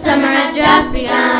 summer has just begun.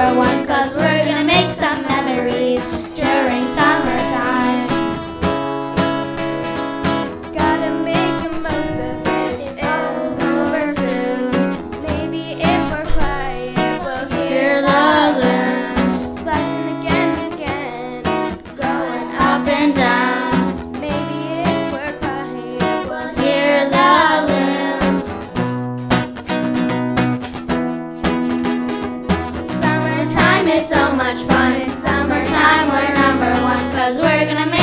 number one cause It's so much fun. In summertime, we're number one, cause we're gonna make